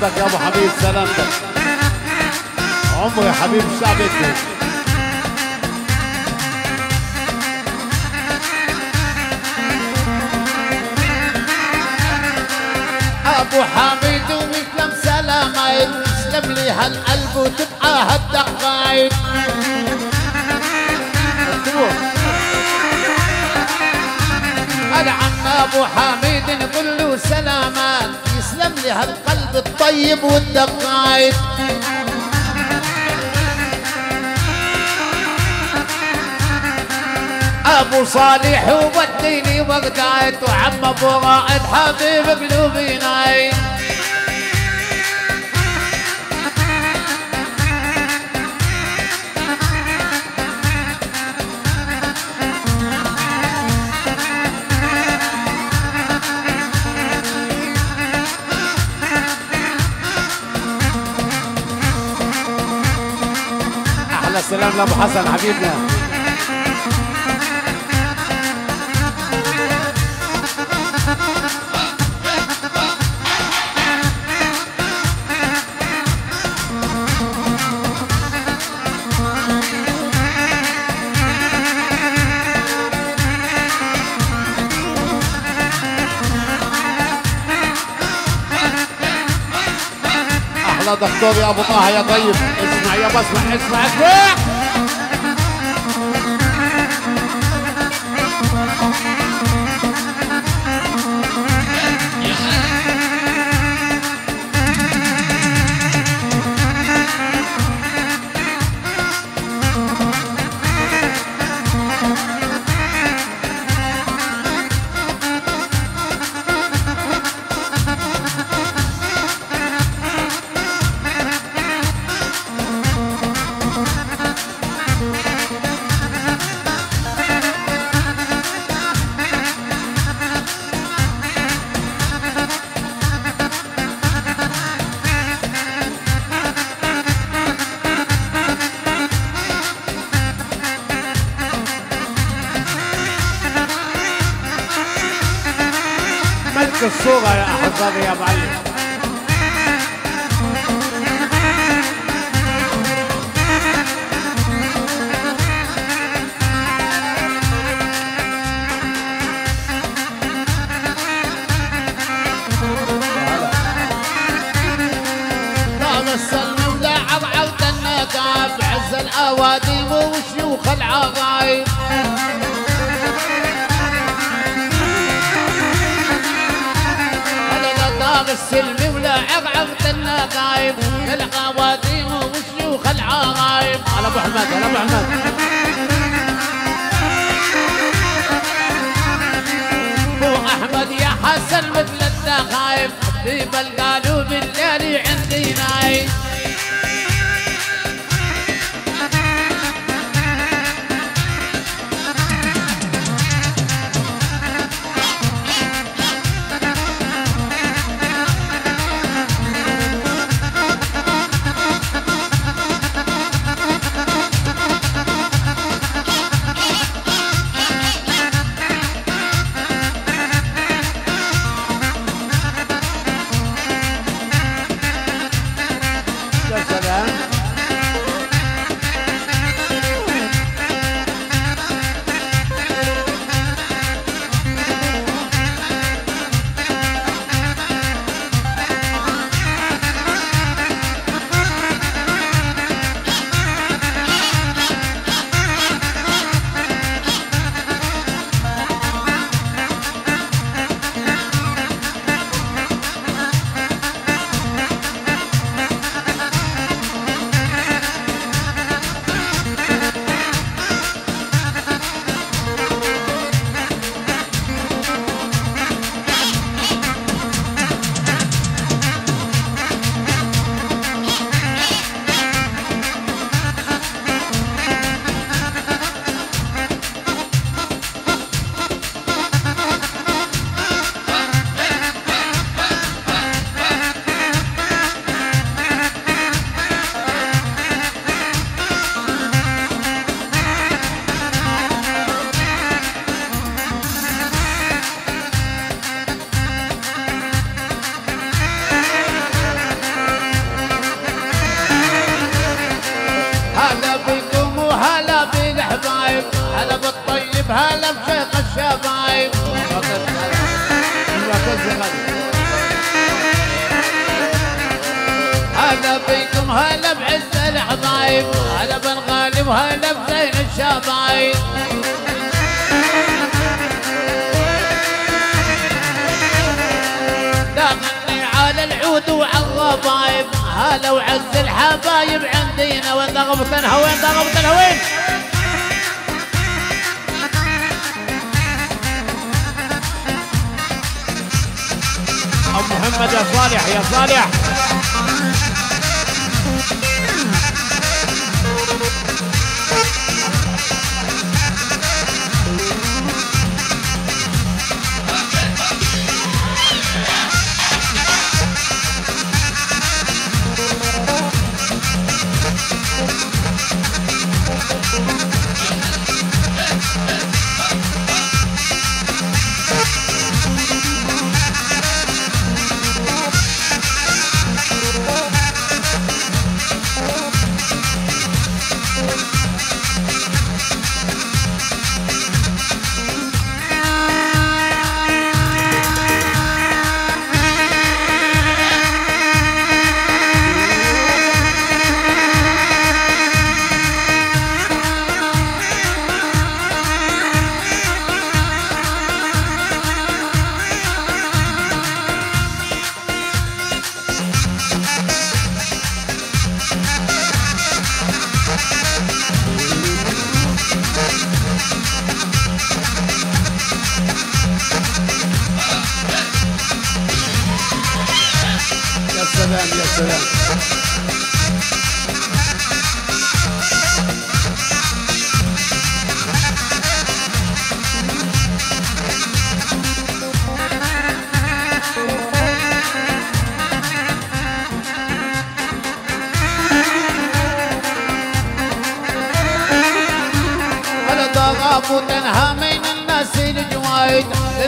سلامتك يا أبو حبيب سلامتك عمري حبيب الشعب انت أبو حميد ومسلم سلامين يسلم لي هالقلب وتبقى هالدقايق العم أبو حميد نقول له سلامان يسلم لي هالقلب الطيب والدقايق أبو صالح ووديني وقعت وعم أبو رائد حبيب قلوبي نايم أحلى سلام لأبو حسن حبيبنا. أحلى دكتور يا أبو طه يا طيب. اسمع يا بسمع اسمع اسمع. ملك الصورة يا احبابي يا معلم. طاب السلم ولعب عود النقاب عز الاواديم وشيوخ العغايب السلم ولعب عود النقايب العواديم وشيوخ العغايب على أبو حماد على أبو حماد. أبو أحمد يا حسن مثل الدخايب طيب القالوب الليالي عندي نايم بيكم هلا بعز الحبايب هلا بالغالي وهلا بزين الشبايب. دامني على العود وعلى الضبايب هلا وعز الحبايب عندينا وين ضغبتنها وين ضغبتنها وين محمد يا صالح يا صالح.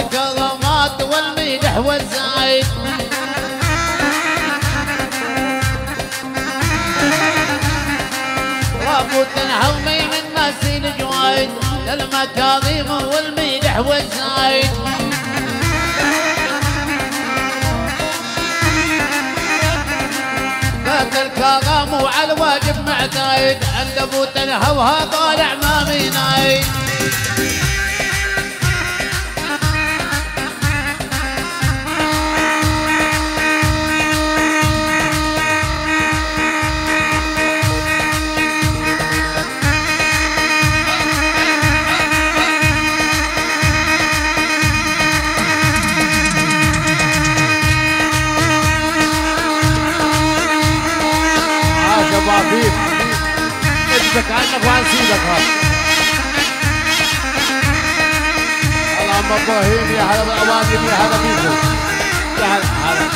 الجوايد للكرامات والمدح والزايد ضغاب وتنهى من الناس الجوايد للمكاظيم والمدح والزايد فات الكرام وعلى الواجب معتايد عند ابو تنهى وها طالع ما مينايد بعضيك ابنك إبراهيم يا هلا يا هلا يا هلا.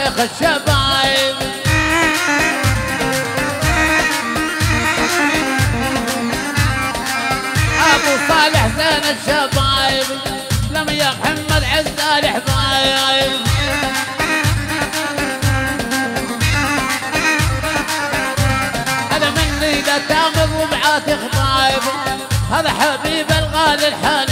شيخ الشبايب أبو صالح زين الشبايب لم يا محمد عزال حبايب هذا مني لا تأخذ ربعات خبايب هذا حبيب الغالي الحلو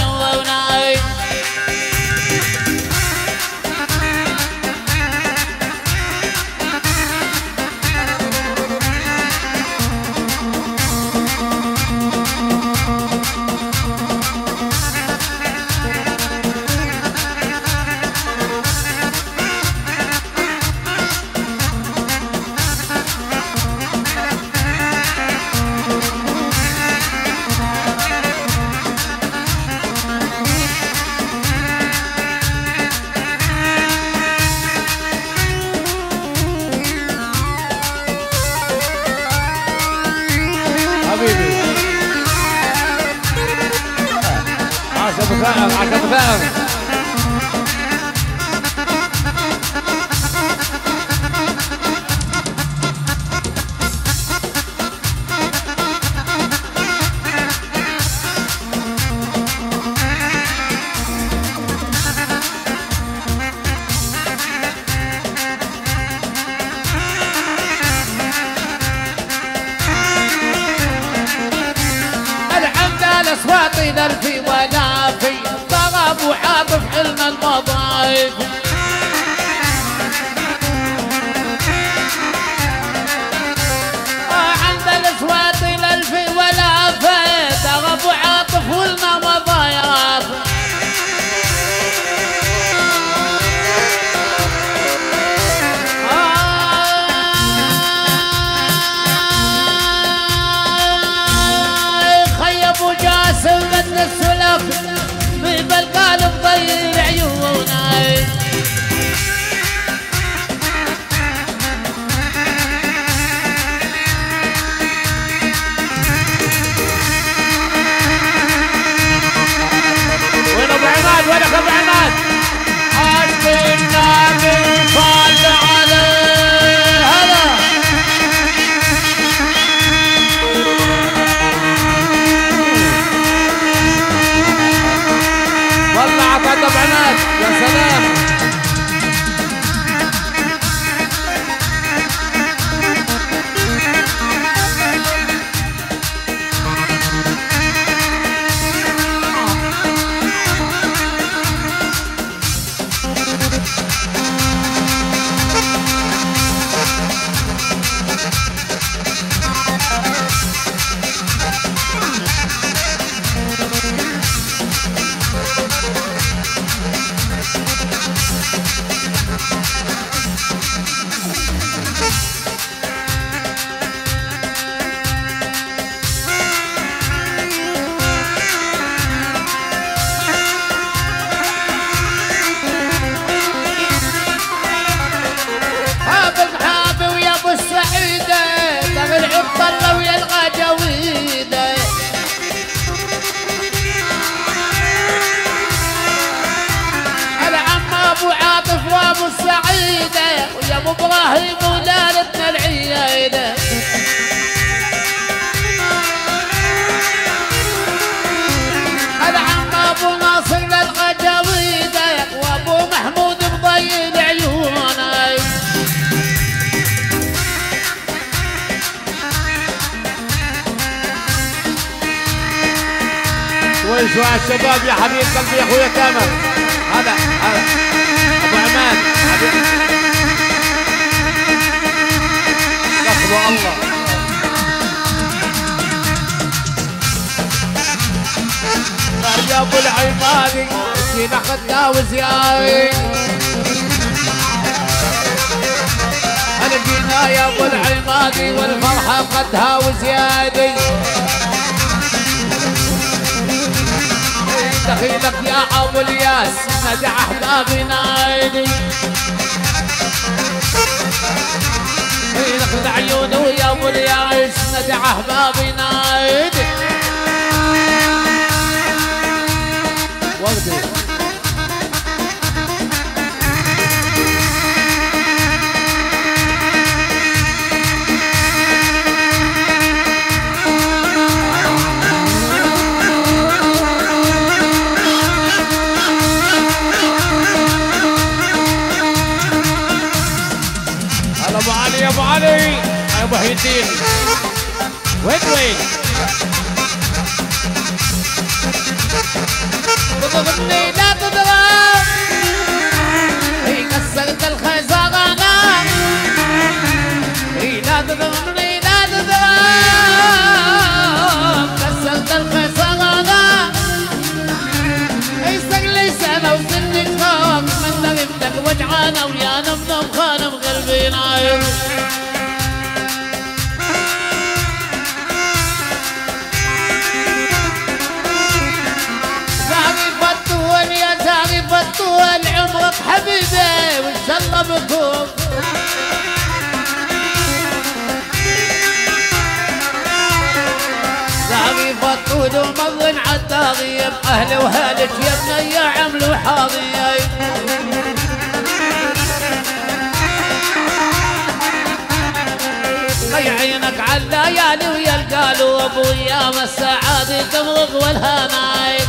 شو الشباب يا حبيب قلبي يا أخويا تامر. هذا هذا أبو عماد حبيب لحظة الله يا أبو العمادي جينا خدنا وزياي أنا جينا يا أبو العمادي والفرحة قدها وزيادي دخيلك يا ابو الياس نجع احبابي نايدي نخذ عيونه يا ابو الياس نجع احبابي نايدي Martin. عالطاغية بأهلي وهالك يا بني عملوا حاضية ضي عينك على الليالي ويا القالوب ويا السعادة تمرق والهنايم